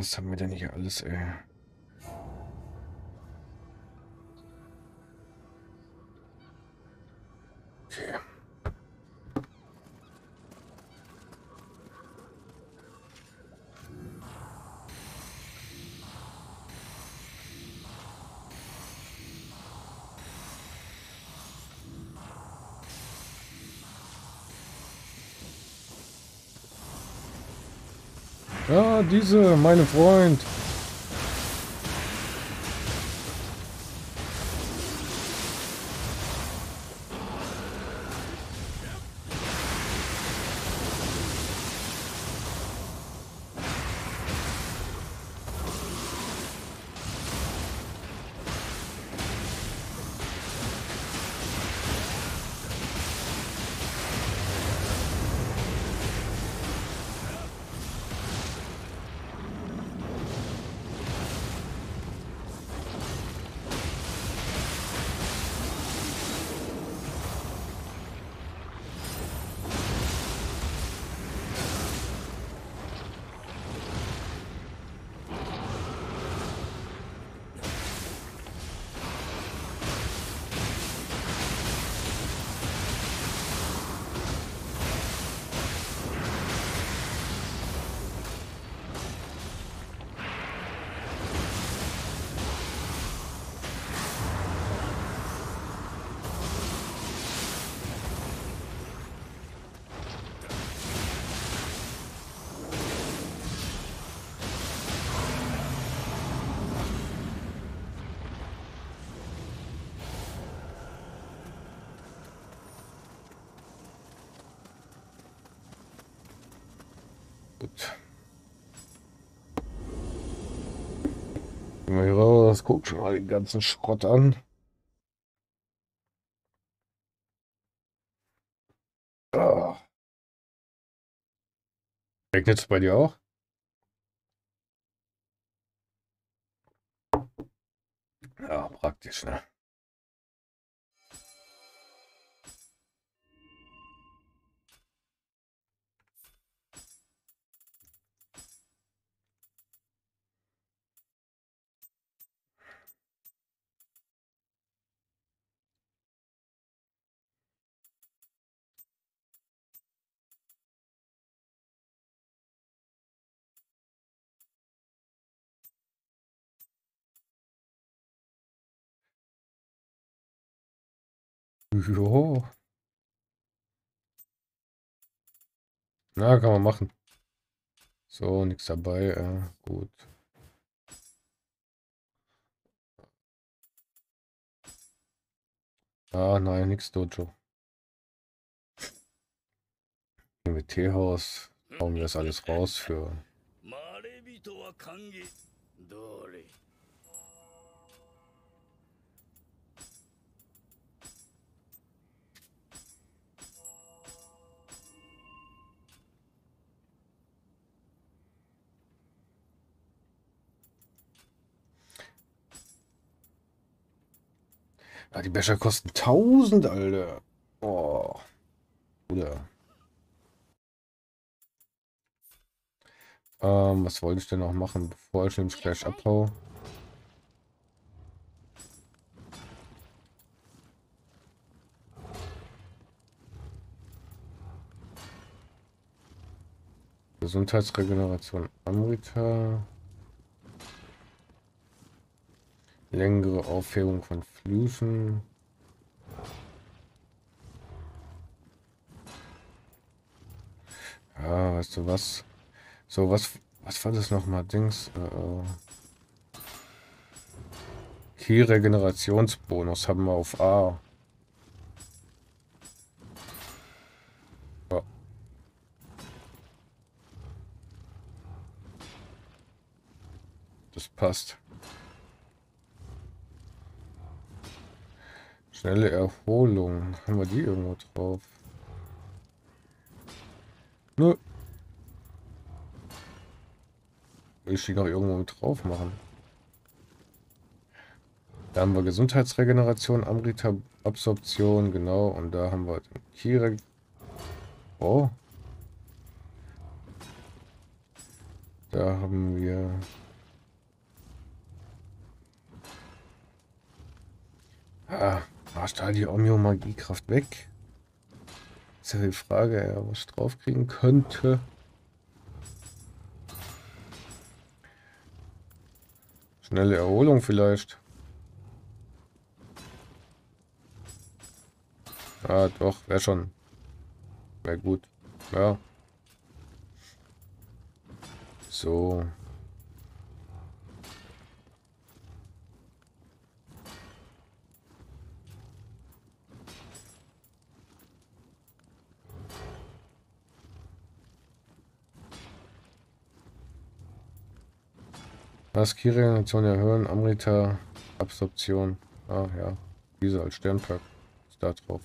Was haben wir denn hier alles, ey? Ja, diese, meine Freund. Gehen wir hier raus, guckt schon mal den ganzen Schrott an. Ah. Regnet es bei dir auch? Ja, praktisch, ne? Jo. Na, kann man machen. So, nichts dabei. Äh, gut. Ah, nein, nichts Dojo. Mit Teehaus hauen wir das alles raus für. Ja, die Becher kosten 1000, Alter. Oh. Bruder. Ähm, was wollte ich denn noch machen, bevor ich nämlich gleich abhau? Gesundheitsregeneration Amrita. Längere Aufhebung von Flüssen. Ja, weißt du was? So, was, was war das nochmal? Dings, äh, Key-Regenerationsbonus haben wir auf A. Das passt. Schnelle Erholung. Haben wir die irgendwo drauf? Nö. Ich die noch irgendwo mit drauf machen? Da haben wir Gesundheitsregeneration, Amrita-Absorption, genau. Und da haben wir den Kirek. Oh. Da haben wir... Ah, war da die Omio-Magiekraft weg? Ist ja die Frage, ja, was ich draufkriegen könnte. Schnelle Erholung vielleicht. Ah, doch, wäre schon. Wäre gut. Ja. So. Maskierreaktion erhöhen, Amrita, Absorption. Ah ja, diese als Sternpack ist da drauf.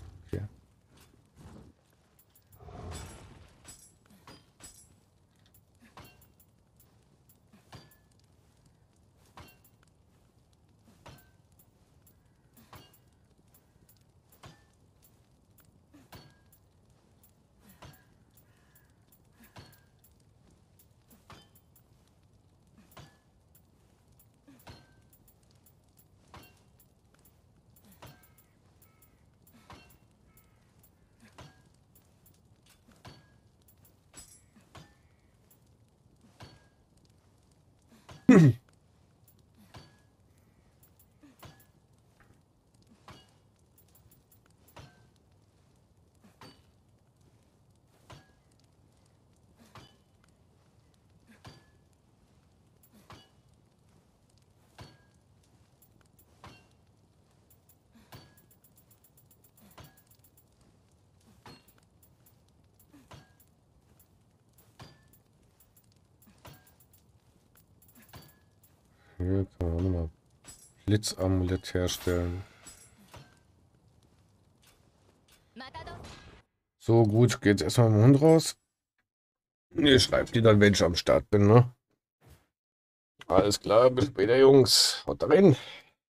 Okay. Hier kann man auch nochmal Blitzamulett herstellen. So, gut, geht's erstmal dem Hund raus. Ihr schreibt die dann, wenn ich am Start bin, ne? Alles klar, bis später, Jungs. Haut rein.